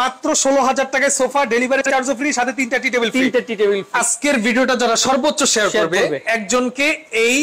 মাত্র ষোলো হাজার টাকায় সোফা ডেলিভারি চার্জও ফ্রি সাথে তিনটা টি টেবিল তিনটে টি টেবিল আজকের ভিডিওটা যারা সর্বোচ্চ শেয়ার করবে। একজনকে এই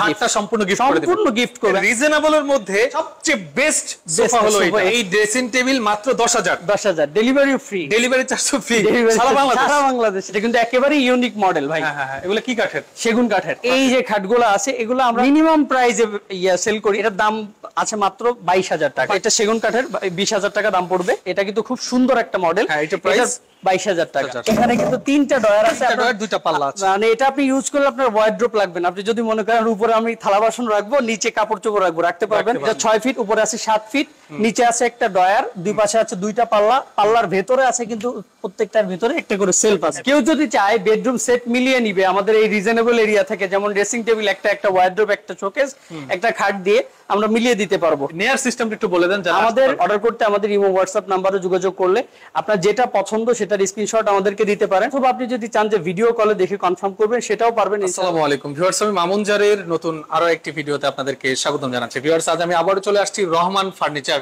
খাটটা সম্পূর্ণ গিফট সম্পূর্ণ gift করবে। রিজনেবল এর মধ্যে সবচেয়ে বেস্ট সোফা হলো এটা। এই ড্রেসিং টেবিল মাত্র দশ হাজার। দশ হাজার। ডেলিভারি ফ্রি ডেলিভারি চার্জও ফ্রি সারা বাংলাদেশ। সারা বাংলাদেশ। এটা কিন্তু একেবারে ইউনিক মডেল ভাই। হ্যাঁ হ্যাঁ হ্যাঁ। এগুলো কি কাঠের? সেগুন কাঠের। এই যে খাটগুলো আছে এগুলো আমরা মিনিমাম প্রাইসে ইয়া সেল করি। এটার দাম আছে মাত্র বাইশ হাজার টাকা। এটা সেগুন কাঠের বিশ হাজার টাকা দাম পড়বে। এটা কিন্তু খুব সুন্দর একটা মডেল হ্যাঁ, এটা price? বাইশ হাজার টাকা। এখানে কিন্তু তিনটা ডয়ার আছে তিনটা আপনার- ডয়ার, দুইটা পাল্লা আছে। মানে এটা আপনি ইউজ করলে আপনার ওয়ার্ড্রোপ লাগবে না। আপনি যদি মনে করেন উপরে আমি থালা বাসন রাখব নিচে কাপড় চোপড় রাখব রাখতে পারবেন। এটা ছয় ফিট উপরে আছে সাত ফিট নিচে আছে একটা ডয়ার দুই পাশে আছে দুইটা পাল্লা। পাল্লার ভেতরে আছে কিন্তু প্রত্যেকটার ভেতরে একটা করে সেলফ আছে। কেউ যদি চায় বেডরুম সেট মিলিয়ে নিবে আমাদের এই রিজনেবল এরিয়া থেকে যেমন ড্রেসিং টেবিল একটা একটা ওয়ার্ড্রোপ একটা শোকেস একটা খাট দিয়ে আমরা মিলিয়ে দিতে পারব। নেয়ার সিস্টেমটা একটু বলে দেন আমাদের অর্ডার করতে আমাদের ইমো হোয়াটসঅ্যাপ নাম্বারে যোগাযোগ করলে আপনার যেটা পছন্দ সেটার স্ক্রিনশট আমাদেরকে দিতে পারেন। অথবা আপনি যদি চান যে ভিডিও কলে দেখে কনফার্ম করবেন, সেটাও পারবেন আসসালামু আলাইকুম। ভিউয়ার্স আমি মামুন জারের নতুন আরও একটি ভিডিওতে আপনাদেরকে স্বাগতম জানাচ্ছি। ভিউয়ার্স আজ আমি আবারও চলে আসছি রহমান ফার্নিচার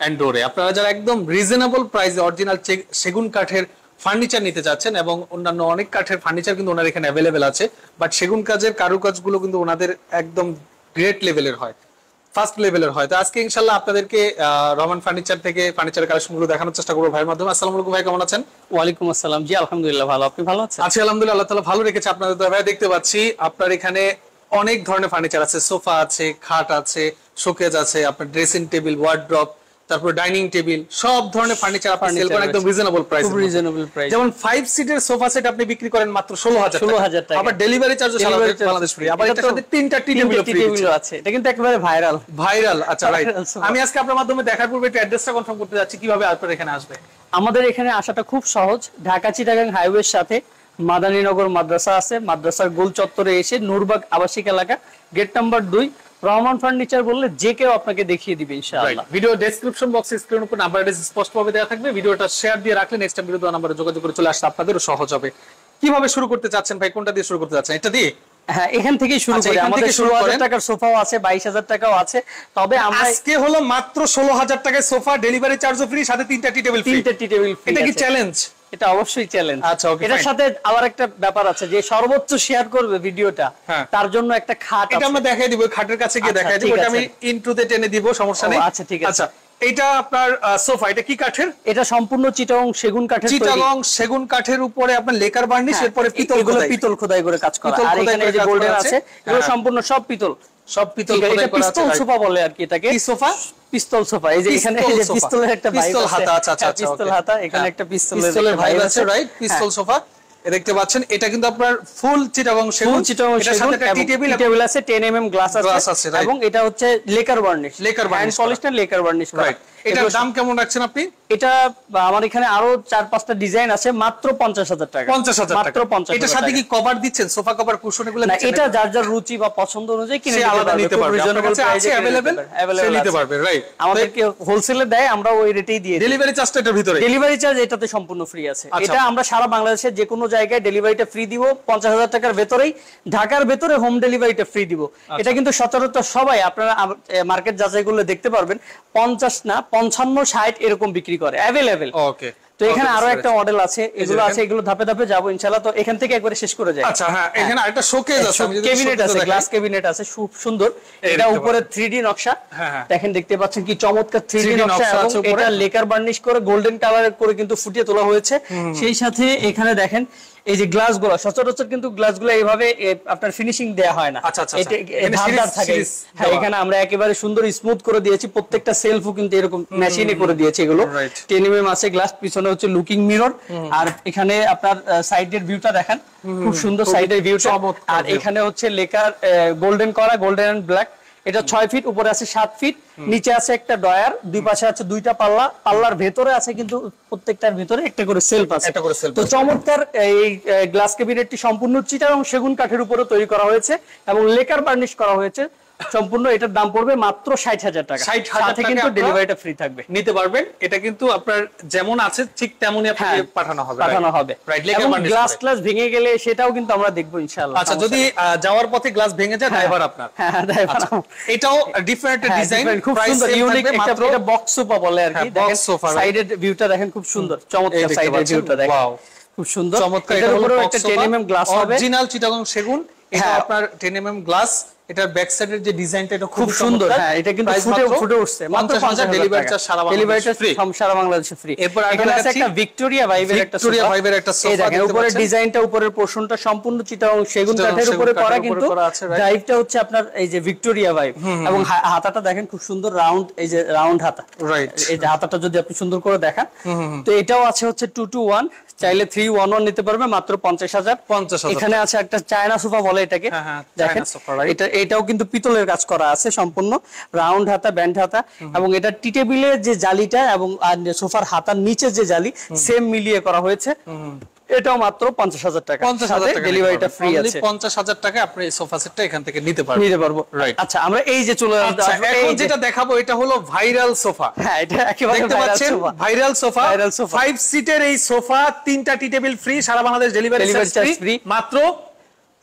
অ্যান্ড ডোরে আপনারা যারা একদম রিজনেবল প্রাইসে অরিজিনাল সেগুন কাঠের ফার্নিচার নিতে যাচ্ছেন এবং অন্যান্য অনেক কাঠের ফার্নিচার কিন্তু ওনার এখানে অ্যাভেলেবেল আছে বাট সেগুন কাজের কারুকাজগুলো কিন্তু ওনাদের একদম গ্রেট লেভেলের হয়। ফার্স্ট লেভেলের হয়। তো আজকে ইনশাল্লাহ আপনাদেরকে রহমান ফার্নিচার থেকে ফার্নিচার কালেকশনগুলো দেখানোর চেষ্টা করব ভাইয়ের মাধ্যমে। আসসালাম আলাইকুম ভাই কেমন আছেন? ওয়ালাইকুম আসসালাম। জি আলহামদুলিল্লাহ ভালো। আপনি ভালো আছেন? আচ্ছা আলহামদুলিল্লাহ আল্লাহ তালা ভালো রেখেছে আপনাদের ভাই দেখতে পাচ্ছি আপনার এখানে অনেক ধরনের ফার্নিচার আছে। সোফা আছে খাট আছে শোকেজ আছে আপনার ড্রেসিং টেবিল ওয়ার্ড্রপ তারপর ডাইনিং টেবিল সব ধরনের ফার্নিচার আপনি সেল করেন একদম রিজনেবল প্রাইস খুব রিজনেবল প্রাইস যেমন ফাইভ সিটের সোফা সেট আপনি বিক্রি করেন মাত্র ষোলো হাজার 16,000 টাকা। আবার delivery charge Delivery charge Bangladesh free আবার এটা এটার সাথে তিনটা টি টেবিল tea আছে। এটা কিন্তু একেবারে ভাইরাল ভাইরাল আচ্ছা রাইট আমি আজকে আপনার মাধ্যমে দেখার পূর্বে একটু অ্যাড্রেসটা কনফার্ম করতে যাচ্ছি কীভাবে আপনার এখানে আসবে। আমাদের এখানে আসাটা খুব সহজ। ঢাকা চিটাগাং হাইওয়ের সাথে মাদানীনগর মাদ্রাসা আছে। মাদ্রাসার গোল চত্বরে এসে নূরবাগ আবাসিক এলাকা গেট নাম্বার দুই রহমান ফার্নিচার বললে যে কেউ আপনাকে দেখিয়ে দিবে, ইনশাআল্লাহ। ভিডিও ডেসক্রিপশন বক্সে স্ক্রিন উপর নাম্বার স্পষ্ট ভাবে দেওয়া থাকবে। ভিডিওটা শেয়ার দিয়ে রাখলে নেক্সট টাইম ভিডিও নাম্বারে যোগাযোগ করে চলে আসলে আপনাদেরও সহজ হবে। কীভাবে শুরু করতে চাচ্ছেন ভাই? কোনটা দিয়ে শুরু করতে চাচ্ছেন? এটা দিয়ে? হ্যাঁ এখান শুরু আচ্ছা, করি। আমাদের ষোলো হাজার টাকার সোফাও আছে বাইশ হাজার টাকাও আছে। তবে আমরা আজকে হলো মাত্র ষোলো হাজার টাকায় সোফা ডেলিভারি চার্জও ফ্রি সাথে তিনটা টি টেবিল ফ্রি তিনটে টি টেবিল এটা কি চ্যালেঞ্জ এটা অবশ্যই চ্যালেঞ্জ আচ্ছা, এটার সাথে আবার একটা ব্যাপার আছে যে সর্বোচ্চ শেয়ার করবে ভিডিওটা হ্যাঁ। তার জন্য একটা খাট এটা আমরা দেখাই দিব খাটের কাছে গিয়ে আচ্ছা, দেখাই দিব ঠিক আমি টেনে দিব সমস্যা নেই। আচ্ছা, ঠিক আছে। আচ্ছা এটা আপনার সোফা এটা কি কাঠের? এটা সম্পূর্ণ চিটাং সেগুন কাঠের। চিটাগং সেগুন কাঠের উপরে আপনার লেকার বার্নিশ হ্যাঁ, এরপরে পিতল খোদাই। পিতল খোদাই করে কাজ করা। আর এখানে এই যে গোল্ডেন আছে। আছে এগুলো হ্যাঁ। সম্পূর্ণ সব পিতল। সব পিতল আছে, এটা আছে, পিস্তল সোফা বলে আর কি এটাকে। কি সোফা? পিস্তল সোফা। এই যে এখানে এই যে পিস্তলের একটা ভাইব পিস্তল হাতা আচ্ছা আচ্ছা হ্যাঁ, আচ্ছা, পিস্তল হাতা এখানে একটা পিস্তলের পিস্তলের ভাইব আছে রাইট পিস্তল। সোফা। দেখতে পাচ্ছেন এটা কিন্তু আপনার ফুল চিটাগং সেগুন। ফুল সেগুন টেবিল টেবিল আছে 10 এমএম গ্লাস আছে। এবং এটা হচ্ছে lacquer varnish lacquer varnish polish না লেকার বার্নিশ রাইট এটার দাম কেমন রাখছেন আপনি? এটা আমার এখানে আরও চার পাঁচটা ডিজাইন আছে মাত্র পঞ্চাশ হাজার টাকা। পঞ্চাশ হাজার মাত্র পঞ্চাশ এটার সাথে কি কভার দিচ্ছেন? সোফা কভার কুশন এগুলো না এটা যার যার রুচি বা পছন্দ অনুযায়ী কিনে আলাদা নিতে পারবে। আপনার reasonable কাছে price আছে এ কিনে অ্যাভেলেবেল নিতে পারবে। সে Available নিতে আছে। পারবে রাইট আমাদেরকে হোলসেলে দেয় আমরা ওই রেটেই দিয়ে ডেলিভারি চার্জটা এটার ভিতরে? ডেলিভারি চার্জ এটাতে সম্পূর্ণ ফ্রি আছে। আচ্ছা। এটা আমরা সারা বাংলাদেশের যে কোনো জায়গায় ডেলিভারিটা ফ্রি দিব পঞ্চাশ হাজার টাকার ভেতরেই। ঢাকার ভেতরে হোম ডেলিভারিটা ফ্রি দিব। আচ্ছা। এটা কিন্তু সচরাচর সবাই আপনারা মার্কেট যাচাই করলে দেখতে পারবেন। পঞ্চাশ না পঞ্চান্ন ষাট এরকম বিক্রি করে অ্যাভেলেবেল ওকে তো এখানে আরও একটা মডেল আছে এগুলো আছে এগুলো ধাপে ধাপে যাব তো এখান থেকে একবারে শেষ করে যায় আচ্ছা হ্যাঁ এখানে আরেকটা শোকেজ আছে ক্যাবিনেট আছে গ্লাস ক্যাবিনেট আছে খুব সুন্দর। এটা উপরে থ্রি নকশা। হ্যাঁ, হ্যাঁ। দেখেন দেখতে পাচ্ছেন কি চমৎকার থ্রি 3D নকশা নকশা আছে উপরে। এটা লেকার বার্নিশ করে গোল্ডেন কালার করে কিন্তু ফুটিয়ে তোলা হয়েছে। সেই সাথে এখানে দেখেন এই যে গ্লাসগুলো সচরাচর কিন্তু গ্লাসগুলো এইভাবে আপনার ফিনিশিং দেয়া হয় না। আচ্ছা, আচ্ছা, আচ্ছা। এখানে ধারদার থাকে। হ্যাঁ এখানে আমরা একেবারে সুন্দর স্মুথ করে দিয়েছি। প্রত্যেকটা সেলফও কিন্তু এরকম মেশিনে করে দিয়েছি এগুলো. টেন এম আছে গ্লাস পিছনে হচ্ছে লুকিং মিরর আর এখানে আপনার সাইড সাইডের ভিউটা দেখেন। খুব সুন্দর সাইড সাইডের ভিউটা আর এখানে হচ্ছে লেকার গোল্ডেন করা গোল্ডেন এন্ড ব্ল্যাক এটা ছয় ফিট উপরে আছে সাত ফিট নিচে আছে একটা ডয়ার দুই পাশে আছে দুইটা পাল্লা পাল্লার ভেতরে আছে কিন্তু প্রত্যেকটার ভেতরে একটা করে সেলফ আছে। তো চমৎকার এই গ্লাস ক্যাবিনেটটি সম্পূর্ণ চিটা এবং সেগুন কাঠের উপরে তৈরি করা হয়েছে এবং লেকার বার্নিশ করা হয়েছে। সম্পূর্ণ এটার দাম পড়বে মাত্র ষাট হাজার টাকা। 60,000 সাথে টাকায় কিন্তু ডেলিভারিটা ফ্রি থাকবে। নিতে পারবেন। এটা কিন্তু আপনার যেমন আছে ঠিক তেমনই আপনাকে হ্যাঁ, পাঠানো হবে পাঠানো হবে। গ্লাস ক্লাস ভেঙে গেলে সেটাও কিন্তু আমরা দেখব ইনশাআল্লাহ আচ্ছা যদি যাওয়ার পথে গ্লাস ভেঙে যায় ড্রাইভার আপনার। হ্যাঁ হ্যাঁ, driver আচ্ছা। এটাও ডিফারেন্ট হ্যাঁ, ডিজাইন খুব সুন্দর ইউনিক একটা এটা বক্স সোফা বলে আর কি হ্যাঁ, box sofa, সাইডের ভিউটা দেখেন খুব সুন্দর চমৎকার সাইডের ভিউটা দেখেন। Wow. খুব সুন্দর। চমৎকার এটার এটা হলো একটা sofa, 10 mm গ্লাস হবে। অরিজিনাল চিটাগং সেগুন এটা হ্যাঁ। আপনার 10 mm গ্লাস এটার ব্যাক সাইডের যে ডিজাইনটা এটা খুব সুন্দর। হ্যাঁ এটা কিন্তু ফুটে ফুটে উঠছে। মাত্র 50000 ডেলিভারি চার্জ সারা ডেলিভারি বাংলাদেশ ফ্রি সারা বাংলাদেশে ফ্রি এরপর এখানে আছে একটা ভিক্টোরিয়া ভাইবের একটা sofa। vibe এর একটা দেখেন দেখতে উপরের পাচ্ছেন। ডিজাইনটা উপরের পোর্শনটা সম্পূর্ণ চিটাং সেগুন কাঠের উপরে করা কিন্তু? ড্রাইভটা হচ্ছে আপনার এই যে ভিক্টোরিয়া ভাইব এবং হাতাটা দেখেন খুব সুন্দর রাউন্ড এই যে রাউন্ড হাতা। রাইট এই যে হাতাটা যদি আপনি সুন্দর করে দেখান। তো এটাও আছে হচ্ছে টু টু ওয়ান চাইলে থ্রি ওয়ান ওয়ান নিতে পারবে মাত্র পঞ্চাশ হাজার। পঞ্চাশ এখানে আছে একটা চায়না সোফা বলে এটাকে। হ্যাঁ, হ্যাঁ, দেখেন? এটা এটাও কিন্তু পিতলের কাজ করা আছে সম্পূর্ণ। রাউন্ড হাতা ব্যান্ড হাতা। এবং এটা টি টেবিলের যে জালিটা এবং সোফার হাতার নিচে যে জালি সেম মিলিয়ে করা হয়েছে। এটাও মাত্র পঞ্চাশ হাজার টাকা। পঞ্চাশ হাজার টাকা ডেলিভারিটা ফ্রি আছে। পঞ্চাশ হাজার টাকা আপনি এই সোফা সেটটা এখান থেকে নিতে পারবেন। নিতে পারব। Right. আচ্ছা আমরা এই যে চলে আচ্ছা আসব, এখন যেটা দেখাবো এটা হলো ভাইরাল সোফা হ্যাঁ এটা একেবারে দেখতে পাচ্ছেন? Viral sofa Viral sofa। Five সিটের এই সোফা তিনটা টি টেবিল ফ্রি সারা বাংলাদেশ ডেলিভারি ফ্রি মাত্র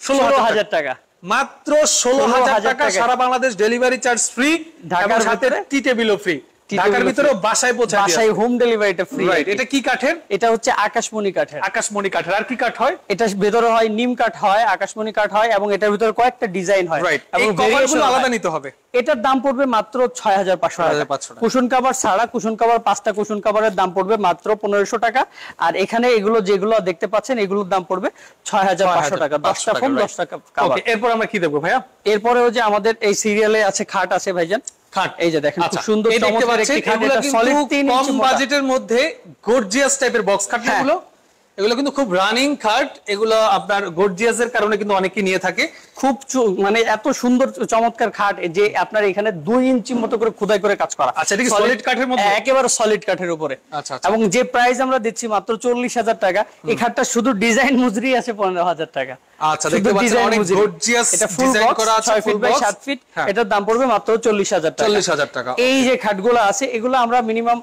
ষোলো হাজার টাকা। মাত্র ষোলো হাজার 16,000 টাকা। সারা বাংলাদেশ ডেলিভারি চার্জ ফ্রি ঢাকার সাথে? টি টেবিলও ফ্রি ঢাকার free। বাসায় বাসায় হোম ডেলিভারিটা ফ্রি রাইট এটা কি কাঠের? এটা হচ্ছে আকাশমণি কাঠের। আকাশমণি কাঠের। আর কি কাঠ হয়? এটা ভেতরে হয় নিম কাঠ হয় আকাশমণি কাঠ হয় এবং এটার ভিতরে কয়েকটা ডিজাইন হয়। এবং কভারগুলো আলাদা নিতে হবে। এটার দাম পড়বে মাত্র 6,500 টাকা। কুশন কাভার ছাড়া কুশন কাভার পাঁচটা কুশন কাভারের দাম পড়বে মাত্র পনেরোশো টাকা। আর এখানে এগুলো যেগুলো দেখতে পাচ্ছেন এগুলোর দাম পড়বে ছয় হাজার পাঁচশো টাকা দশটা ফোন দশ টাকা কাভার এরপর আমরা কি দেখব ভাইয়া? এরপরেও যে আমাদের এই সিরিয়ালে আছে খাট আছে ভাইজান খাট এই যে দেখেন খুব আচ্ছা, সুন্দর চমৎকার একটি খাট এটা সলিড ইঞ্চি। বাজেটের মধ্যে গর্জিয়াস টাইপের বক্স খাট। এগুলো এগুলো কিন্তু খুব রানিং খাট এগুলো আপনার গর্জিয়াসের কারণে কিন্তু অনেকে নিয়ে থাকে খুব মানে এত সুন্দর চমৎকার খাট যে আপনার এখানে দুই ইঞ্চি মতো করে খোদাই করে কাজ করা। আচ্ছা, এটা কাঠের মধ্যে? একেবারে সলিড কাঠের উপরে। আচ্ছা, আচ্ছা। এবং যে প্রাইস আমরা দিচ্ছি মাত্র চল্লিশ হাজার টাকা এই খাটটা শুধু ডিজাইন মজুরি আছে পনেরো হাজার টাকা। আচ্ছা, দেখতে পাচ্ছেন অনেক করা আছে, বাই। ফিট হ্যাঁ। এটার দাম পড়বে মাত্র চল্লিশ হাজার টাকা। 40,000 টাকা, এই যে খাটগুলো আছে এগুলো আমরা মিনিমাম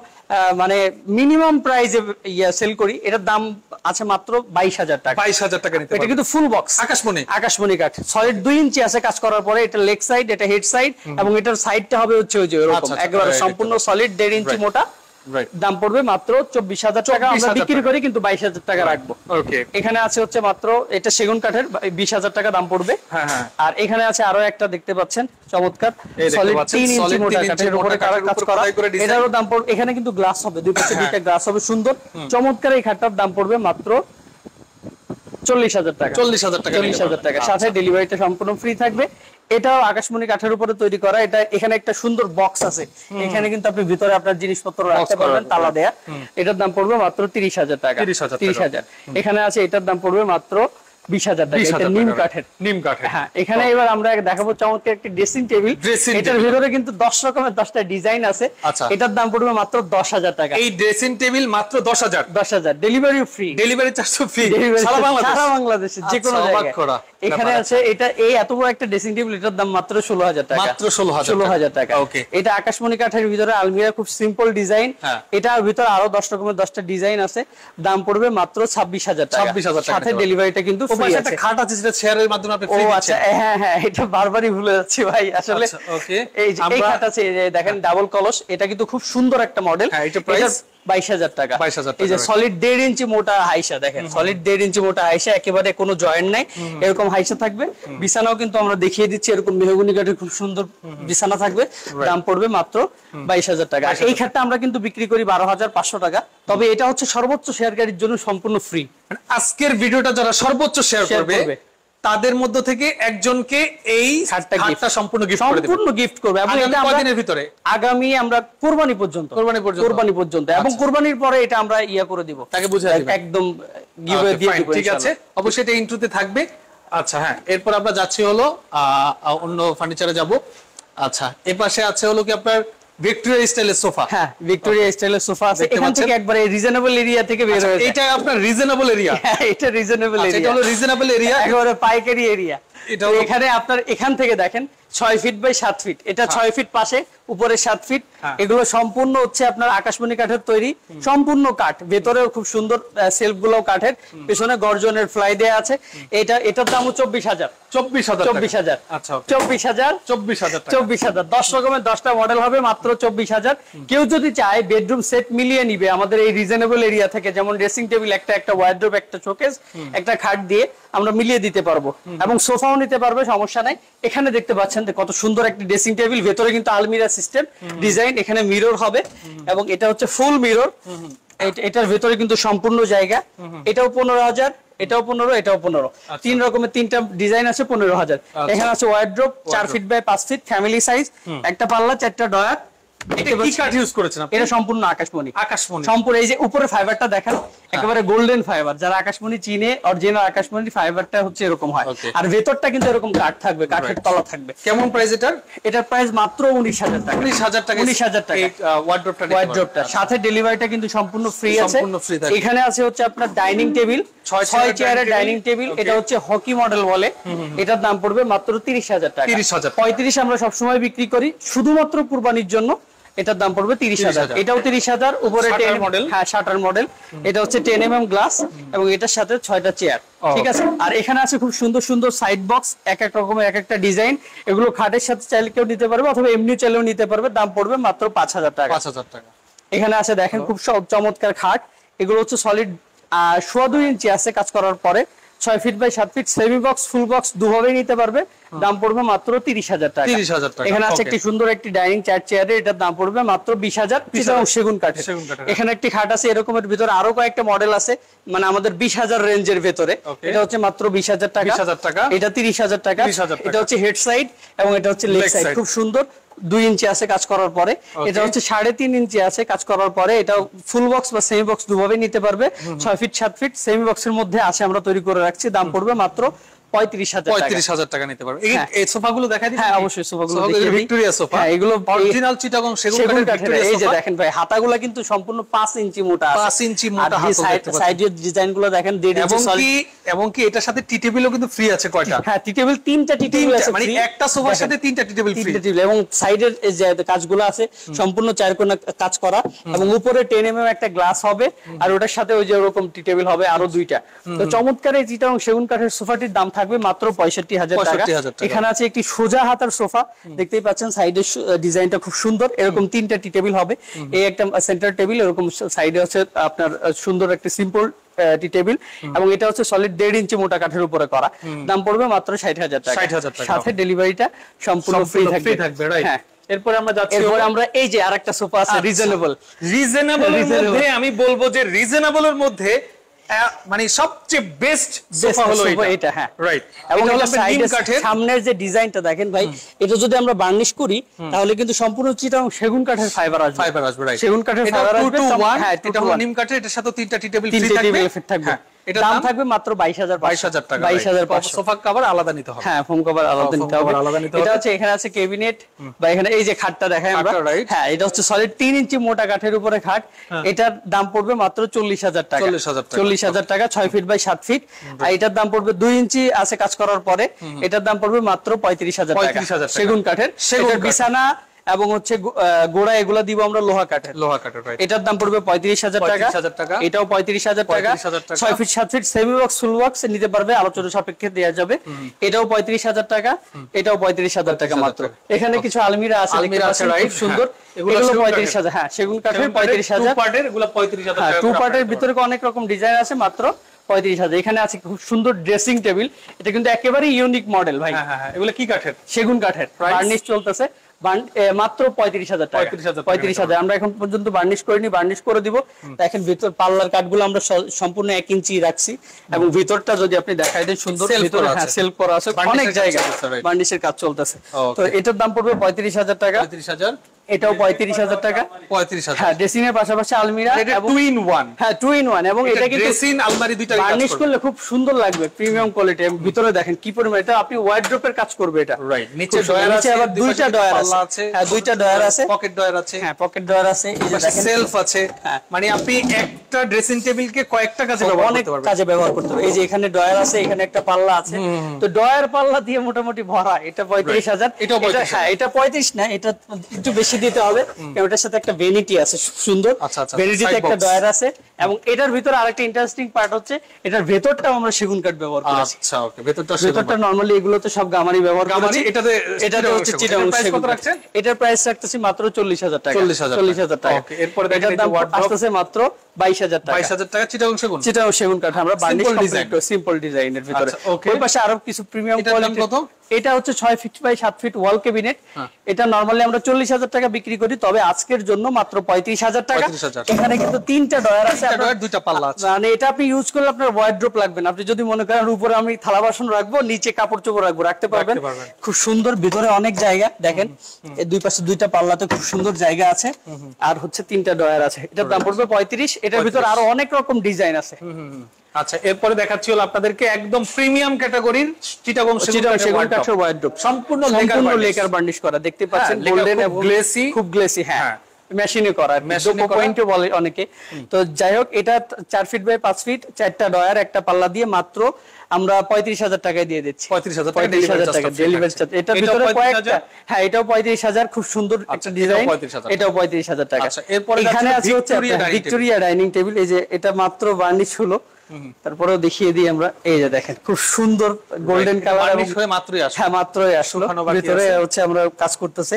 মানে মিনিমাম প্রাইসে সেল করি এটার দাম আছে মাত্র বাইশ হাজার টাকা। বাইশ হাজার টাকা নিতে এটা কিন্তু ফুল বক্স আকাশমণি। আকাশমণি কাঠ সলিড দুই ইঞ্চি আছে কাজ করার পরে এটা লেগ সাইড এটা হেড সাইড এবং এটার সাইডটা হবে হচ্ছে ওই যে আচ্ছা, এরকম আচ্ছা, একেবারে সম্পূর্ণ সলিড দেড় ইঞ্চি মোটা। দাম পড়বে মাত্র চব্বিশ হাজার টাকা। আমরা বিক্রি করি কিন্তু বাইশ হাজার টাকা রাখব। এখানে আছে হচ্ছে মাত্র এটা সেগুন কাঠের বিশ হাজার টাকা দাম পড়বে। হ্যাঁ, হ্যাঁ। আর এখানে আছে আরও একটা দেখতে পাচ্ছেন চমৎকার। সলিড তিন ইঞ্চি মোটা কাঠের উপরে কাজ করা। খোদাই করে design। এটারও দাম পড়বে এখানে কিন্তু গ্লাস হবে দুই পাশে দুইটা গ্লাস হবে সুন্দর। চমৎকার এই খাটটার দাম পড়বে মাত্র চল্লিশ হাজার টাকা। 40,000 টাকা চল্লিশ হাজার টাকা। সাথে ডেলিভারিটা সম্পূর্ণ ফ্রি থাকবে। এটাও আকাশমণি কাঠের উপরে তৈরি করা। এটা এখানে একটা সুন্দর বক্স আছে। এখানে কিন্তু আপনি ভিতরে আপনার জিনিসপত্র রাখতে পারবেন তালা দেয়া। এটার দাম পড়বে মাত্র তিরিশ হাজার টাকা। 30,000 টাকা। তিরিশ হাজার। এখানে আছে এটার দাম পড়বে মাত্র বিশ হাজার টাকা 20,000 এটা নিম কাঠের। নিম কাঠের। হ্যাঁ এখানে এবার আমরা দেখাবো চমৎকার একটি ড্রেসিং টেবিল এটার ভিতরে কিন্তু দশ রকমের দশটা ডিজাইন আছে। আচ্ছা। এটার দাম পড়বে মাত্র দশ হাজার টাকা। এই ড্রেসিং টেবিল মাত্র দশ হাজার। দশ হাজার। Delivery free delivery charge free সারা charge বাংলাদেশ। সারা বাংলাদেশে যে কোনো জায়গায়। এখানে আছে এটা এই এত বড় একটা ড্রেসিং টেবিল এটার দাম মাত্র ষোলো হাজার টাকা। মাত্র 16,000 ষোলো হাজার টাকা। Okay. এটা আকাশমণি কাঠের ভিতরে আলমিরা খুব সিম্পল ডিজাইন হ্যাঁ। এটার ভিতরে আরও দশ রকমের দশটা ডিজাইন আছে। দাম পড়বে মাত্র ছাব্বিশ হাজার টাকা। 26,000 টাকা সাথে ডেলিভারিটা কিন্তু পাশে একটা খাট আছে যেটা শেয়ারের মাধ্যমে আপনি ফ্রি আচ্ছা হ্যাঁ হ্যাঁ এটা বারবারই ভুলে যাচ্ছি ভাই আসলে ওকে এই যে এই খাট আছে দেখেন ডাবল কলস এটা কিন্তু খুব সুন্দর একটা মডেল হ্যাঁ, এটা price? বাইশ হাজার টাকা। 22,000 এই যে সলিড দেড় ইঞ্চি মোটা হাইসা দেখেন সলিড দেড় ইঞ্চি মোটা হাইসা একেবারে কোনো জয়েন্ট নাই এরকম হাইসা থাকবে। বিছানাও কিন্তু আমরা দেখিয়ে দিচ্ছি এরকম মেহগুনি কাঠের খুব সুন্দর বিছানা থাকবে। দাম পড়বে মাত্র বাইশ হাজার টাকা। আর এই খাটটা আমরা কিন্তু বিক্রি করি বারো হাজার পাঁচশো টাকা। তবে এটা হচ্ছে সর্বোচ্চ শেয়ারকারীর জন্য সম্পূর্ণ ফ্রি মানে আজকের ভিডিওটা যারা সর্বোচ্চ শেয়ার করবে। তাদের মধ্য থেকে একজনকে এই সম্পূর্ণ গিফট সম্পূর্ণ গিফট করবে। এবং এটা ভিতরে? আগামী আমরা কোরবানি পর্যন্ত। কোরবানি পর্যন্ত? আচ্ছা। কোরবানি পর্যন্ত। এবং কোরবানির পরে এটা আমরা ইয়া করে দিব। তাকে বুঝিয়ে দিবেন। একদম দিয়ে দিব ঠিক আছে। অবশ্যই এটা ইন্ট্রোতে থাকবে। আচ্ছা হ্যাঁ এরপর আমরা যাচ্ছি হলো অন্য ফার্নিচারে যাব। আচ্ছা এ পাশে আছে হলো কি আপনার ভিক্টোরিয়া স্টাইলের সোফা হ্যাঁ ভিক্টোরিয়া স্টাইলের সোফা আছে। এখান থেকে একবারে রিজনেবল এরিয়া থেকে বের হয়ে এটা আপনার রিজনেবল এরিয়া হ্যাঁ, এটা রিজনেবল এটা হলো রিজনেবল এরিয়া একেবারে পাইকারি এরিয়া এটা এখানে আপনার এখান থেকে দেখেন ছয় ফিট বাই সাত ফিট এটা ছয় ফিট পাশে উপরে সাত ফিট হ্যাঁ। এগুলো সম্পূর্ণ হচ্ছে আপনার আকাশমণি কাঠের তৈরি। সম্পূর্ণ কাঠ। ভেতরেও খুব সুন্দর সেলফগুলো কাঠের। পেছনে গর্জনের ফ্লাই দেয়া আছে। এটা এটার দামও চব্বিশ হাজার। চব্বিশ হাজার চব্বিশ হাজার। আচ্ছা চব্বিশ হাজার। চব্বিশ হাজার চব্বিশ হাজার। দশ রকমের দশটা মডেল হবে মাত্র চব্বিশ হাজার। কেউ যদি চায় বেডরুম সেট মিলিয়ে নিবে আমাদের এই রিজনেবল এরিয়া থেকে যেমন ড্রেসিং টেবিল একটা একটা ওয়ার্ড্রোব একটা শোকেস একটা খাট দিয়ে আমরা মিলিয়ে দিতে পারব। এবং সোফাও নিতে পারবে সমস্যা নাই। এখানে দেখতে পাচ্ছেন কত সুন্দর একটা ড্রেসিং টেবিল ভেতরে কিন্তু আলমিরা সিস্টেম ডিজাইন এখানে মিরর হবে এবং এটা হচ্ছে ফুল মিরর এটার ভেতরে কিন্তু সম্পূর্ণ জায়গা। এটাও পনেরো হাজার এটাও পনেরো এটাও পনেরো। তিন রকমের তিনটা ডিজাইন আছে পনেরো হাজার। এখানে আছে ওয়ার্ড্রোপ চার ফিট বাই পাঁচ ফিট ফ্যামিলি সাইজ একটা পাল্লা চারটা ডয়ার। এটা কি কাঠ ইউজ করেছেন এটা সম্পূর্ণ আকাশমণি। আকাশমণি। সম্পূর্ণ এই যে উপরে ফাইবারটা দেখেন একেবারে গোল্ডেন ফাইবার যারা আকাশমণি চিনে অরিজিনাল আকাশমণি ফাইবারটা হচ্ছে এরকম হয়। আর ভেতরটা কিন্তু এরকম কাঠ থাকবে কাঠের তলা থাকবে। কেমন প্রাইস এটার? এটার প্রাইস মাত্র উনিশ হাজার টাকা। উনিশ হাজার টাকা। উনিশ হাজার টাকা। এই ওয়ার্ড্রোপটা ওয়ার্ড্রোপটা সাথে ডেলিভারিটা কিন্তু সম্পূর্ণ ফ্রি আছে। এখানে আছে হচ্ছে আপনার ডাইনিং টেবিল ছয় চেয়ারের ডাইনিং টেবিল এটা হচ্ছে হকি মডেল বলে এটার দাম পড়বে মাত্র তিরিশ হাজার টাকা। 30,000 টাকা। পঁয়ত্রিশ আমরা সবসময় বিক্রি করি শুধুমাত্র কুরবানির জন্য। এটার দাম পড়বে তিরিশ হাজার। এটাও তিরিশ হাজার উপরে টেন মডেল হ্যাঁ শাটার মডেল এটা হচ্ছে টেন এম এম গ্লাস এবং এটার সাথে ছয়টা চেয়ার ঠিক আছে? আর এখানে আছে খুব সুন্দর সুন্দর সাইড বক্স এক এক রকমের এক একটা ডিজাইন এগুলো খাটের সাথে চাইলে কেউ নিতে পারবে অথবা এমনি চাইলেও নিতে পারবে। দাম পড়বে মাত্র পাঁচ হাজার টাকা। পাঁচ হাজার টাকা। এখানে আছে দেখেন খুব সব- চমৎকার খাট। এগুলো হচ্ছে সলিড সোয়া দুই ইঞ্চি আছে কাজ করার পরে। ছয় ফিট বাই সাত feet semi box full box দুভাবেই নিতে পারবে। দাম পড়বে মাত্র তিরিশ হাজার টাকা। 30,000 টাকা, এখানে আছে একটি সুন্দর একটি ডাইনিং চেয়ার চেয়ারে এটার দাম পড়বে মাত্র বিশ হাজার। সেগুন সেগুন কাঠের। এখানে একটি খাট আছে এরকমের ভিতরে আরও কয়েকটা মডেল আছে মানে আমাদের বিশ হাজার রেঞ্জের ভেতরে। এটা হচ্ছে মাত্র বিশ হাজার টাকা। 20,000 টাকা। এটা তিরিশ হাজার টাকা। এটা হচ্ছে হেড সাইড এবং এটা হচ্ছে লেগ সাইড। খুব সুন্দর দুই ইঞ্চি আছে কাজ করার পরে। এটা হচ্ছে সাড়ে তিন ইঞ্চি আছে কাজ করার পরে। এটা ফুল বক্স বা সেমি বক্স দুভাবে নিতে পারবে। ছয় ফিট সাত ফিট সেমি বক্সের মধ্যে আছে আমরা তৈরি করে রাখছি। দাম পড়বে মাত্র পঁয়ত্রিশ হাজার টাকা। পঁয়ত্রিশ হাজার টাকা নিতে পারবে। এই- হ্যাঁ। এই সোফা গুলো দেখা দিচ্ছি। হ্যাঁ অবশ্যই সোফাগুলো ভিক্টোরিয়া সোফা হ্যাঁ এগুলো অরিজিনাল চিটাগং সেগুন সেগুন কাঠের কাঠের এই যে দেখেন ভাই হাতাগুলো কিন্তু সম্পূর্ণ পাঁচ ইঞ্চি মোটা পাঁচ ইঞ্চি মোটা আর হাতল সাইড- দেখতে পাচ্ছি। সাইডের ডিজাইনগুলো দেখেন দেড় ইঞ্চি এবং কি এটার সাথে টি টেবিলও কিন্তু ফ্রি আছে কয়টা? হ্যাঁ টি টেবিল তিনটা টি টেবিল আছে মানে একটা সোফার সাথে তিনটা টি টেবিল ফ্রি টেবিল এবং সাইডের যে কাজগুলো আছে সম্পূর্ণ চার কোণা কাজ করা। এবং উপরে টেন এম একটা গ্লাস হবে আর ওটার সাথে ওই যে ওরকম টি টেবিল হবে আরও দুইটা। তো চমৎকার এই চিটা সেগুন কাঠের সোফাটির দাম থাকবে মাত্র পঁয়ষট্টি হাজার টাকা। এখানে আছে একটি সোজা হাতার সোফা। দেখতেই পাচ্ছেন সাইডের ডিজাইনটা খুব সুন্দর। এরকম তিনটা টি টেবিল হবে। এই একটা সেন্টার টেবিল এরকম সাইডে হচ্ছে আপনার সুন্দর একটা সিম্পল টি টেবিল। এবং এটা হচ্ছে সলিড দেড় ইঞ্চি মোটা কাঠের উপরে করা। দাম পড়বে মাত্র ষাট হাজার টাকা। সাথে ডেলিভারিটা সম্পূর্ণ ফ্রি থাকবে। হ্যাঁ। এরপরে আমরা যাচ্ছি এরপর আমরা এই যে আরেকটা সোফা আছে রিজনেবল রিজনেবল মধ্যে আমি বলব যে রিজনেবলের মধ্যে আহ, মানে সবচেয়ে বেস্ট সোফা হলো এটা। হ্যাঁ। রাইট এবং এটা নিম কাঠের। সামনের যে ডিজাইনটা দেখেন ভাই এটা যদি আমরা বার্নিশ করি তাহলে কিন্তু সম্পূর্ণ চিটা সেগুন কাঠের ফাইবার আসবে। ফাইবার আসবে রাইট সেগুন কাঠের ফাইবার 2 আসবে টু 1 হ্যাঁ এটা হলো নিম কাঠের এটার সাথে তিনটা টি টেবিল ফ্রি থাকবে। থাকবে। হ্যাঁ, এটার দাম দাম? থাকবে মাত্র বাইশ হাজার টাকা বাইশ হাজার পাঁচশো। সোফা কভার আলাদা নিতে হবে। হ্যাঁ ফোম কভার আলাদা নিতে হবে। cover আলাদা নিতে এটা হচ্ছে এখানে আছে ক্যাবিনেট বা এখানে এই যে খাটটা দেখাই আমরা। হ্যাঁ এটা হচ্ছে সলিড তিন ইঞ্চি মোটা কাঠের উপরে খাট। এটার দাম পড়বে মাত্র চল্লিশ হাজার টাকা। 40,000 টাকা। চল্লিশ হাজার টাকা ছয় ফিট বাই ফিট আর এটার দাম পড়বে দুই ইঞ্চি আছে কাজ করার পরে। এটার দাম পড়বে মাত্র পঁয়ত্রিশ হাজার টাকা। 35,000 টাকা। সেগুন কাঠের। সেগুন বিছানা এবং হচ্ছে গোড়া এগুলা দিব আমরা লোহা কাঠের। লোহা কাঠের রাইট এটার দাম পড়বে পঁয়ত্রিশ হাজার টাকা। 35,000 টাকা। এটাও পঁয়ত্রিশ হাজার টাকা। 35,000 টাকা। ছয় ফিট সাত feet semi box full box নিতে পারবে। আলোচনা সাপেক্ষে দেওয়া যাবে। এটাও পঁয়ত্রিশ হাজার টাকা। এটাও পঁয়ত্রিশ হাজার টাকা মাত্র। এখানে কিছু আলমিরা আছে আলমিরা আছে, পাচ্ছেন, খুব সুন্দর। এগুলো পঁয়ত্রিশ। হাজার হ্যাঁ সেগুন কাঠের পঁয়ত্রিশ হাজার। টু পার্টের এগুলো 35,000 টাকা টু পার্টের আপনারা ভিতরে অনেক রকম ডিজাইন আছে মাত্র পঁয়ত্রিশ হাজার। এখানে আছে খুব সুন্দর ড্রেসিং টেবিল এটা কিন্তু একেবারে ইউনিক মডেল ভাই। হ্যাঁ হ্যাঁ হ্যাঁ। এগুলো কি কাঠের? সেগুন কাঠের। চলতেছে। মাত্র পঁয়ত্রিশ হাজার টাকা। 35,000 পঁয়ত্রিশ হাজার। আমরা এখন পর্যন্ত বার্নিশ করিনি বার্নিশ করে দিব। দেখেন ভিতর পাল্লার কাঠগুলো আমরা সম্পূর্ণ এক ইঞ্চি রাখছি। এবং ভিতরটা যদি আপনি দেখাই দেন সুন্দর ভিতরে সেল হ্যাঁ। করা আছে। অনেক জায়গা বার্নিশের কাজ চলতেছে। তো এটার দাম পড়বে পঁয়ত্রিশ হাজার টাকা। 35,000 এটাও পঁয়ত্রিশ হাজার টাকা। পঁয়ত্রিশ হাজার। হ্যাঁ ড্রেসিং এর পাশাপাশি আলমিরা টু ইন ওয়ান হ্যাঁ টু ইন ওয়ান এবং এটা কিন্তু ড্রেসিং আলমারি দুইটা বার্নিশ করলে খুব সুন্দর লাগবে প্রিমিয়াম কোয়ালিটি ভিতরে দেখেন কি পরিমাণ এটা আপনি ওয়ার্ড্রোপের কাজ করবে এটা। রাইট নিচে ডয়ার আছে আবার দুইটা ডয়ার আছে। হ্যাঁ দুইটা ডয়ার আছে। পকেট ডয়ার আছে। হ্যাঁ পকেট ডয়ার আছে। এই যে দেখেন। সেলফ আছে। হ্যাঁ। মানে আপনি একটা ড্রেসিং টেবিলকে কয়েকটা কাজে ব্যবহার করতে পারবেন। কাজে ব্যবহার করতে হবে। এই যে এখানে ডয়ার আছে এখানে একটা পাল্লা আছে। তো ডয়ার পাল্লা দিয়ে মোটামুটি ভরা। এটা পঁয়ত্রিশ হাজার। এটাও 35,000 হ্যাঁ এটা পঁয়ত্রিশ না এটা একটু বেশি দিতে হবে। ওটার সাথে একটা ভেনিটি আছে সুন্দর। আচ্ছা, আচ্ছা, ভেনিটিতে একটা। ডয়ার আছে। এবং এটার ভিতরে আরেকটা ইন্টারেস্টিং পার্ট হচ্ছে এটার ভেতরটাও আমরা সেগুন কাঠ ব্যবহার করেছি। আচ্ছা ওকে ভেতরটা ভেতরটা নরমালি এগুলো তো সব গামারি ব্যবহার করি এটাতে এটাতে হচ্ছে চিটা সেগুন কত রাখছেন? এটার প্রাইস রাখতেছি মাত্র চল্লিশ হাজার টাকা। 40,000 চল্লিশ হাজার টাকা। এরপরে দেখেন দাম আসতেছে মাত্র বাইশ হাজার বাইশ হাজার টাকা চিটাগং সেগুন? চিটাও সেগুন কাঠ। আমরা বার্নিশ Simple সিম্পল ডিজাইনের ভিতরে। আচ্ছা, ওই পাশে আরও কিছু প্রিমিয়াম কোয়ালিটি কত? এটা হচ্ছে ছয় ফিট বাই সাত ফিট ওয়াল ক্যাবিনেট হ্যাঁ। এটা নরমালি আমরা চল্লিশ হাজার টাকা বিক্রি করি তবে আজকের জন্য মাত্র পঁয়ত্রিশ হাজার টাকা। এখানে কিন্তু তিনটা ডয়ার আছে। তিনটা আপনার- ডয়ার, দুইটা পাল্লা আছে। মানে এটা আপনি ইউজ করলে আপনার ওয়ার্ড্রোপ লাগবে না। আপনি যদি মনে করেন উপরে আমি থালা বাসন রাখব নিচে কাপড় চোপড় রাখব রাখতে পারবেন। খুব সুন্দর ভিতরে অনেক জায়গা দেখেন। দুই পাশে দুইটা পাল্লাতে খুব সুন্দর জায়গা আছে। আর হচ্ছে তিনটা ডয়ার আছে। এটার দাম পড়বে পঁয়ত্রিশ এটার ভিতর আরও অনেক রকম ডিজাইন আছে। আচ্ছা এরপরে দেখাচ্ছি হলো আপনাদেরকে একদম প্রিমিয়াম ক্যাটাগরির চিটাগং সেগুন কাঠের ওয়ার্ড্রোপ সম্পূর্ণ সম্পূর্ণ লেকার বার্নিশ করা দেখতে পাচ্ছেন গোল্ডেন এবং গ্লেসি খুব গ্লেসি হ্যাঁ। হ্যাঁ। মেশিনে করা ডোকো করা। বলে অনেকে। তো যাই হোক এটা চার ফিট বাই পাঁচ ফিট চারটা ডয়ার একটা পাল্লা দিয়ে মাত্র আমরা পঁয়ত্রিশ হাজার টাকায় দিয়ে দিচ্ছি। পঁয়ত্রিশ হাজার পঁয়ত্রিশ হাজার টাকা ডেলিভারি free চার্জ এটার ভিতরে 35,000 কয়েকটা হ্যাঁ এটাও পঁয়ত্রিশ হাজার খুব সুন্দর একটা আচ্ছা, এটাও ডিজাইন 35,000 এটাও পঁয়ত্রিশ হাজার টাকা। আচ্ছা, এরপরে এখানে আছে হচ্ছে ভিক্টোরিয়া ডাইনিং টেবিল এই যে এটা মাত্র বার্নিশ হলো। তারপরেও দেখিয়ে দিই আমরা। এই যে দেখেন খুব সুন্দর গোল্ডেন কালার হয়ে মাত্রই আসলো। হ্যাঁ মাত্রই আসলো। ভিতরে হচ্ছে আমরা কাজ করতেছে।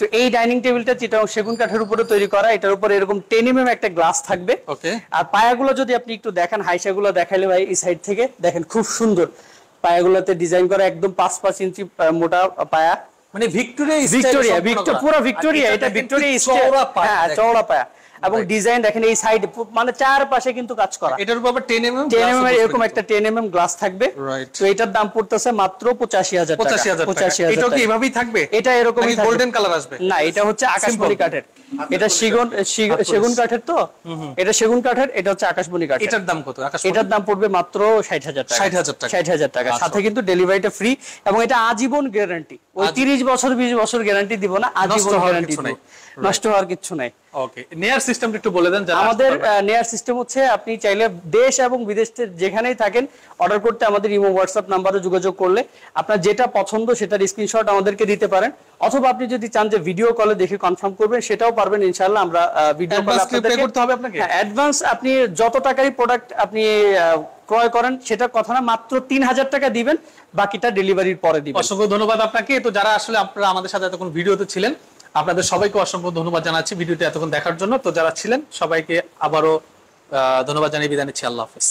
তো এই ডাইনিং টেবিলটা চিটাং সেগুন কাঠের উপরে তৈরি করা এটার উপরে এরকম টেন এমএম একটা গ্লাস থাকবে। ওকে আর পায়াগুলো যদি আপনি একটু দেখেন হাইসাগুলো দেখাইলে ভাই এই সাইড থেকে দেখেন খুব সুন্দর। পায়াগুলোতে ডিজাইন করা একদম পাঁচ পাঁচ ইঞ্চি মোটা পায়া। মানে ভিক্টোরিয়া ভিক্টোরিয়া ভিক্টোরিয়া পুরো ভিক্টোরিয়া এটা ভিক্টোরিয়া চওড়া পায়া হ্যাঁ চওড়া পায়া। এবং ডিজাইন দেখেন এই সাইড মানে চারপাশে কিন্তু কাজ করা। এটার উপর আবার 10 টেন এম এম এরকম একটা টেন এম গ্লাস থাকবে। তো এটার দাম পড়তেছে মাত্র পঁচাশি হাজার টাকা। 85,000 টাকা। পঁচাশি হাজার এটাও কি এভাবেই থাকবে? এটা এরকমই গোল্ডেন কালার আসবে? না এটা হচ্ছে আকাশমণি। কাঠের। এটা সেগুন সেগুন কাঠের তো? এটা সেগুন কাঠের এটা হচ্ছে আকাশমণি কাঠের। এটার দাম কত? এটার দাম পড়বে মাত্র ষাট হাজার টাকা। 60,000 টাকা। ষাট হাজার টাকা। আচ্ছা। সাথে কিন্তু ডেলিভারিটা ফ্রি এবং এটা আজীবন গ্যারান্টি। ওই তিরিশ বছর বিশ বছর গ্যারান্টি দিব না আজীবন গ্যারান্টি। নষ্ট হওয়ার কিছু নাই। ওকে নেয়ার সিস্টেমটা একটু বলে দেন আমাদের নেয়ার সিস্টেম হচ্ছে আপনি চাইলে দেশ এবং বিদেশে যেখানেই থাকেন অর্ডার করতে আমাদের ইমো হোয়াটসঅ্যাপ নাম্বারে যোগাযোগ করলে আপনার যেটা পছন্দ সেটার স্ক্রিনশট আমাদেরকে দিতে পারেন। অথবা আপনি যদি চান যে ভিডিও কলে দেখে কনফার্ম করবেন সেটাও পারবেন ইনশাআল্লাহ আমরা ভিডিও কলে আপনাদেরকে করতে হবে আপনাকে? হ্যাঁ অ্যাডভান্স আপনি যত টাকারই প্রোডাক্ট আপনি ক্রয় করেন সেটা কথা না মাত্র তিন হাজার টাকা দিবেন বাকিটা ডেলিভারির পরে দিবেন। অসংখ্য ধন্যবাদ আপনাকে। তো যারা আসলে আপনারা আমাদের সাথে এতক্ষণ ভিডিওতে ছিলেন আপনাদের সবাইকে অসংখ্য ধন্যবাদ জানাচ্ছি ভিডিওটি এতক্ষণ দেখার জন্য। তো যারা ছিলেন সবাইকে আবারও ধন্যবাদ জানিয়ে বিদায় নিচ্ছি। আল্লাহ হাফেজ।